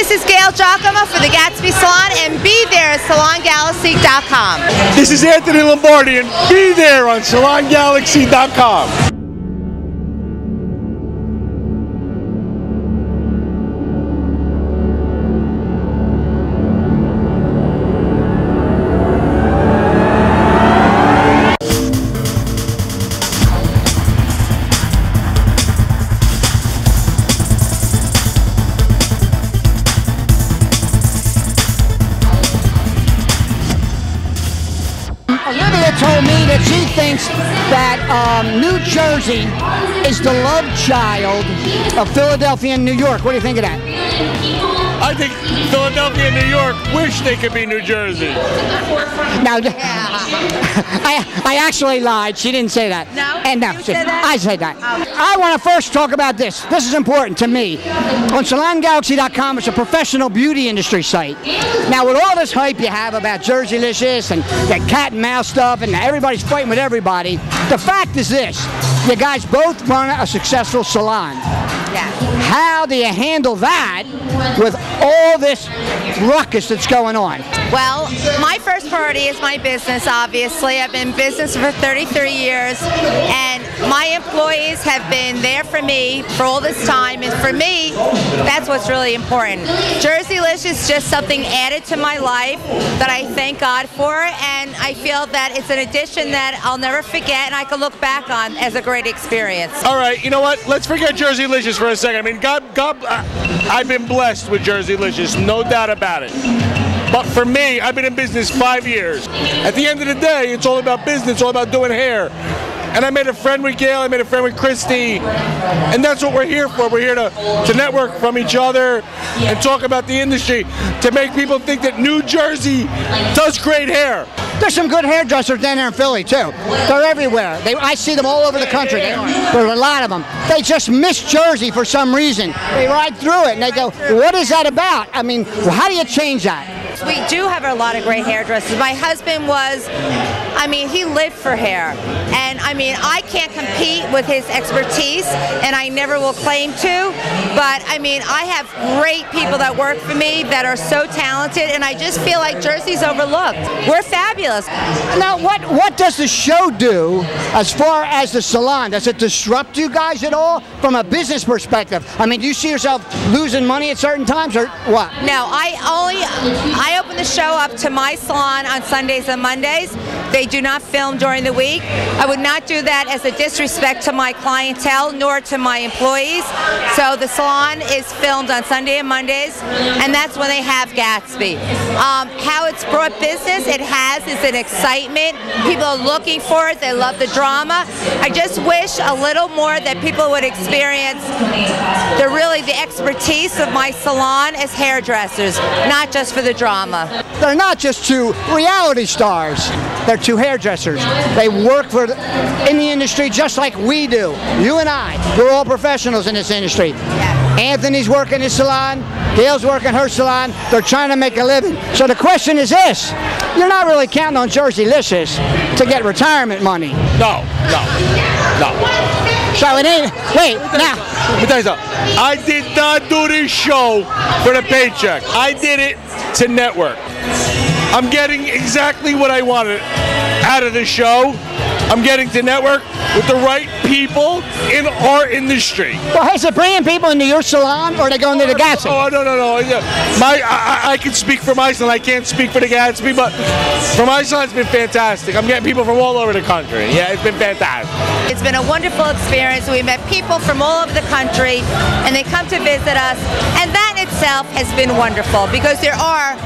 This is Gayle Giacomo for the Gatsby Salon, and be there at SalonGalaxy.com. This is Anthony Lombardi, and be there on SalonGalaxy.com. Olivia told me that she thinks that um, New Jersey is the love child of Philadelphia and New York. What do you think of that? I think Philadelphia and New York wish they could be New Jersey. Now, I, I actually lied. She didn't say that. No? And no, You she- said that? I said that. Oh. I want to first talk about this. This is important to me. On SalonGalaxy.com, it's a professional beauty industry site. Now, with all this hype you have about Jerseylicious and that cat and mouse stuff, and everybody's fighting with everybody, the fact is this: you guys both run a successful salon. How do you handle that with all this ruckus that's going on? Well, my first priority is my business, obviously. I've been in business for 33 years, and my employees have been there for me for all this time. And for me, that's what's really important. Jerseylicious is just something added to my life that I thank God for, and I feel that it's an addition that I'll never forget and I can look back on as a great experience. All right, you know what? Let's forget Jerseylicious for a second. I mean, God, God, I've been blessed with Jerseylicious, no doubt about it. But for me, I've been in business five years. At the end of the day, it's all about business, it's all about doing hair. And I made a friend with Gayle, I made a friend with Christy, and that's what we're here for. We're here to, to network from each other and talk about the industry, to make people think that New Jersey does great hair. There's some good hairdressers down there in Philly too. They're everywhere. They, I see them all over the country. They- There's a lot of them. They just miss Jersey for some reason. They ride through it and they go, "What is that about?" I mean, how do you change that? We do have a lot of great hairdressers. My husband was, I mean, he lived for hair. And I mean, I can't compete with his expertise, and I never will claim to. But I mean, I have great people that work for me that are so talented, and I just feel like Jersey's overlooked. We're fabulous. Now, what what does the show do as far as the salon? Does it disrupt you guys at all from a business perspective? I mean, do you see yourself losing money at certain times or what? No, I only I the show up to my salon on Sundays and Mondays. They do not film during the week. I would not do that as a disrespect to my clientele nor to my employees. So the salon is filmed on Sunday and Mondays, and that's when they have Gatsby. Um, how it's brought business, it has, is an excitement. People are looking for it. They love the drama. I just wish a little more that people would experience the really the expertise of my salon as hairdressers, not just for the drama. They're not just two reality stars. They're two hairdressers. They work for in the industry just like we do. You and I. We're all professionals in this industry. Anthony's working his salon. Gayle's working her salon. They're trying to make a living. So the question is this: You're not really counting on Jerseylicious to get retirement money. No, no, no. So it ain't. Wait now. Let me tell you something. I did not do this show for the paycheck. I did it to network. I'm getting exactly what I wanted out of the show. I'm getting to network with the right people in our industry. Well, is it bringing people into your salon, or are they going to the oh, Gatsby? Oh no no no! My I, I- I can speak for my salon. I can't speak for the Gatsby, but for my salon, it's been fantastic. I'm getting people from all over the country. Yeah, it's been fantastic. It's been a wonderful experience. We met people from all over the country, and they come to visit us, and that in itself has been wonderful because there are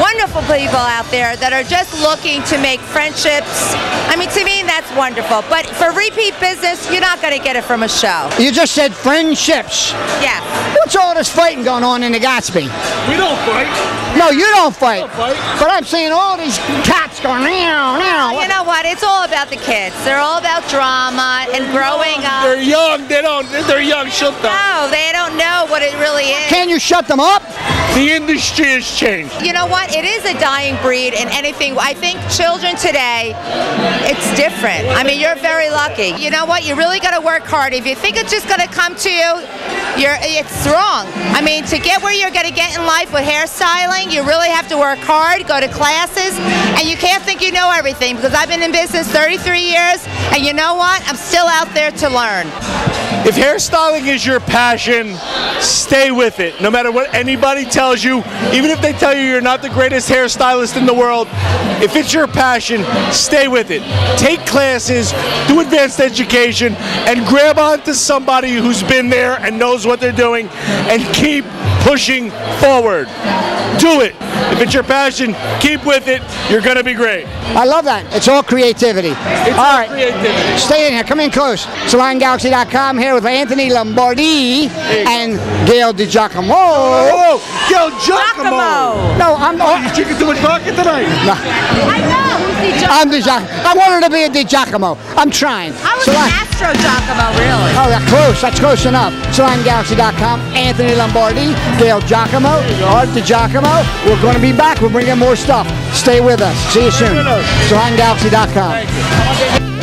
wonderful people out there that are just looking to make friendships. I mean, to me, that's wonderful. But for repeat business, you're not going to get it from a show. You just said friendships. Yeah. What's all this fighting going on in the Gatsby? We don't fight. No, you don't fight. don't fight. But I'm seeing all these cats going meow, meow. You know what? It's all about the kids. They're all about drama and growing up. They're young. They don't. They're young. Shut up. No, they don't know what it really is. Can you shut them them up. The industry has changed. You know what? It is a dying breed and anything. I think children today, it's different. I mean, you're very lucky. You know what? You really got to work hard. If you think it's just going to come to you, you're it's wrong. I mean, to get where you're going to get in life with hairstyling, you really have to work hard, go to classes, and you can't think you know everything because I've been in business 33 years, and you know what? I'm still out there to learn. If hairstyling is your passion, stay with it. No matter what anybody tells you, even if they tell you you're not the greatest hairstylist in the world, if it's your passion, stay with it. Take classes, do advanced education, and grab onto somebody who's been there and knows what they're doing, and keep pushing forward. Do it. If it's your passion, keep with it. You're going to be great. I love that. It's all creativity. It's all all right. creativity. Stay in here. Come in close. SalonGalaxy.com here with Anthony Lombardi and Gayle DiGiacomo. Oh, yo, Giacomo. Giacomo. No, I'm. Oh, you're drinking too much vodka tonight? I know. Who's the I'm DiGiacomo. I wanted to be a DiGiacomo. I'm trying. I was Salon- an Astro Giacomo, really. Oh, that's close. That's close enough. SalonGalaxy.com. Anthony Lombardi, Gayle Giacomo, Art DiGiacomo. We're going to be back. We'll bring in more stuff. Stay with us. See you soon. with